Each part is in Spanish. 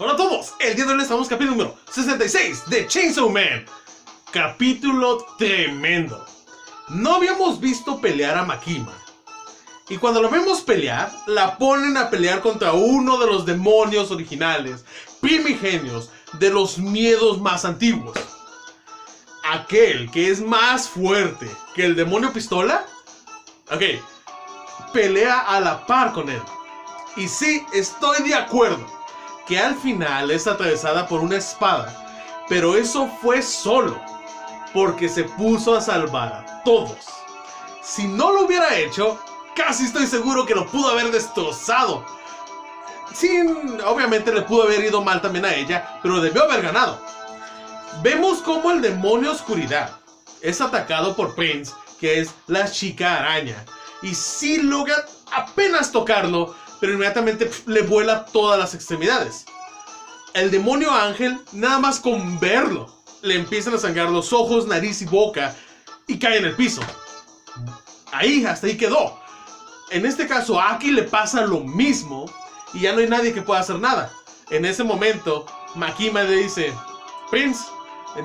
Hola a todos, el día de hoy estamos capítulo número 66 de Chainsaw Man. Capítulo tremendo. No habíamos visto pelear a Makima. Y cuando lo vemos pelear, la ponen a pelear contra uno de los demonios originales, primigenios, de los miedos más antiguos. Aquel que es más fuerte que el demonio pistola. Ok, pelea a la par con él. Y sí, estoy de acuerdo que al final es atravesada por una espada, pero eso fue solo porque se puso a salvar a todos. Si no lo hubiera hecho, casi estoy seguro que lo pudo haber destrozado. Sin, obviamente le pudo haber ido mal también a ella, pero debió haber ganado. Vemos como el demonio oscuridad es atacado por Prince, que es la chica araña, y si logra apenas tocarlo, pero inmediatamente le vuela todas las extremidades. El demonio ángel, nada más con verlo, le empiezan a sangrar los ojos, nariz y boca y cae en el piso. Ahí, hasta ahí quedó. En este caso, a Aki le pasa lo mismo y ya no hay nadie que pueda hacer nada. En ese momento, Makima le dice, Prince,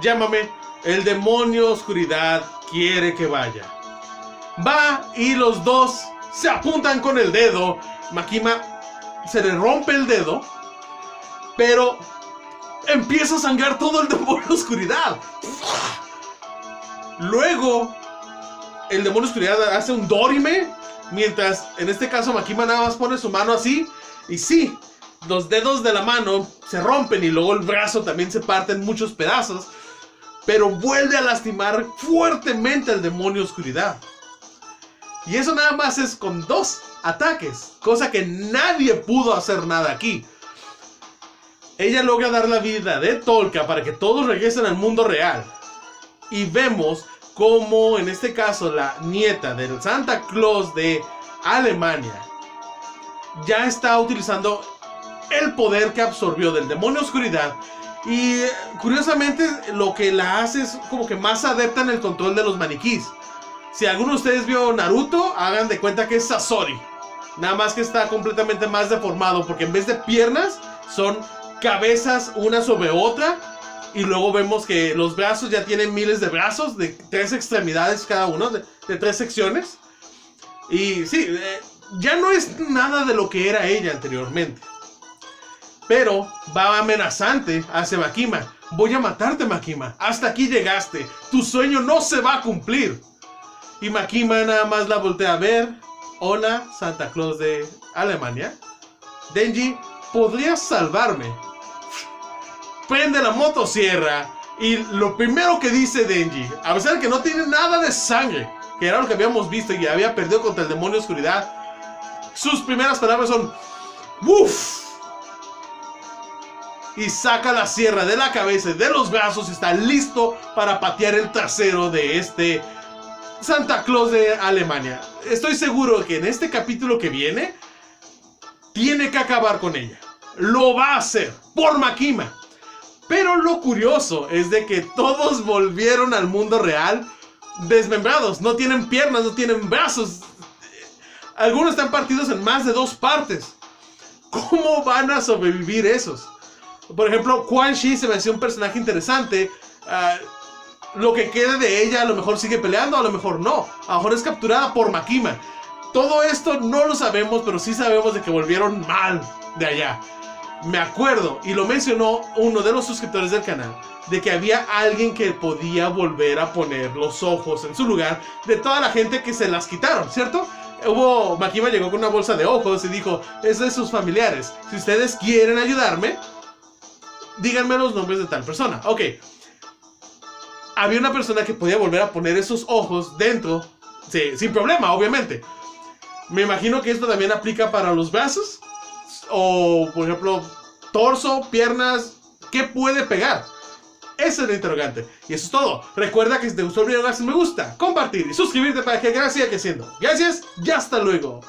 llámame, el demonio oscuridad quiere que vaya. Va y los dos se apuntan con el dedo. Makima se le rompe el dedo, pero empieza a sangrar todo el demonio oscuridad. Luego, el demonio oscuridad hace un dorime, mientras en este caso Makima nada más pone su mano así, y sí, los dedos de la mano se rompen y luego el brazo también se parte en muchos pedazos, pero vuelve a lastimar fuertemente al demonio oscuridad. Y eso nada más es con dos ataques, cosa que nadie pudo hacer nada aquí. Ella logra dar la vida de Tolka para que todos regresen al mundo real. Y vemos como en este caso la nieta del Santa Claus de Alemania ya está utilizando el poder que absorbió del demonio oscuridad. Y curiosamente lo que la hace es como que más adepta en el control de los maniquís. Si alguno de ustedes vio Naruto, hagan de cuenta que es Sasori. Nada más que está completamente más deformado porque en vez de piernas son cabezas una sobre otra. Y luego vemos que los brazos ya tienen miles de brazos, de tres extremidades cada uno, de, tres secciones. Y sí, eh, ya no es nada de lo que era ella anteriormente. Pero va amenazante hacia Makima. Voy a matarte, Makima. Hasta aquí llegaste. Tu sueño no se va a cumplir. Y Makima nada más la voltea a ver. Hola, Santa Claus de Alemania. Denji, ¿podrías salvarme? Prende la motosierra. Y lo primero que dice Denji, a pesar de que no tiene nada de sangre, que era lo que habíamos visto y había perdido contra el demonio oscuridad, sus primeras palabras son ¡Uf! Y saca la sierra de la cabeza y de los brazos y está listo para patear el trasero de este Santa Claus de Alemania. Estoy seguro que en este capítulo que viene tiene que acabar con ella. Lo va a hacer por Makima. Pero lo curioso es de que todos volvieron al mundo real desmembrados. No tienen piernas, no tienen brazos. Algunos están partidos en más de dos partes. ¿Cómo van a sobrevivir esos? Por ejemplo, Quan Shi se me hacía un personaje interesante. Ah, lo que quede de ella a lo mejor sigue peleando, a lo mejor no. A lo mejor es capturada por Makima. Todo esto no lo sabemos, pero sí sabemos de que volvieron mal de allá. Me acuerdo, y lo mencionó uno de los suscriptores del canal, de que había alguien que podía volver a poner los ojos en su lugar de toda la gente que se las quitaron, ¿cierto? Hubo, Makima llegó con una bolsa de ojos y dijo, es de sus familiares. Si ustedes quieren ayudarme, díganme los nombres de tal persona. Ok. Había una persona que podía volver a poner esos ojos dentro, sin problema, obviamente. Me imagino que esto también aplica para los brazos. O, por ejemplo, torso, piernas. ¿Qué puede pegar? Ese es el interrogante. Y eso es todo. Recuerda que si te gustó el video, haz un me gusta, compartir y suscribirte para que canal siga creciendo. Gracias y hasta luego.